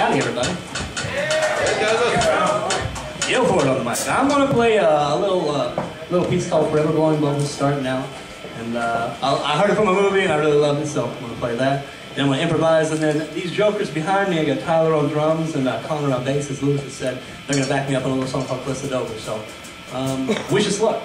Howdy, everybody. Yo for it on the mic. I'm gonna play uh, a little uh, little piece called "Forever Blowing Bubbles" starting now, and uh, I, heard it from a movie and I really love it, so I'm gonna play that. Then I'm gonna improvise, and then these jokers behind me, I got Tyler on drums and uh, Conner on bass, as Lewis has said. They're gonna back me up on a little song called "Cliffs So, um, wish us luck.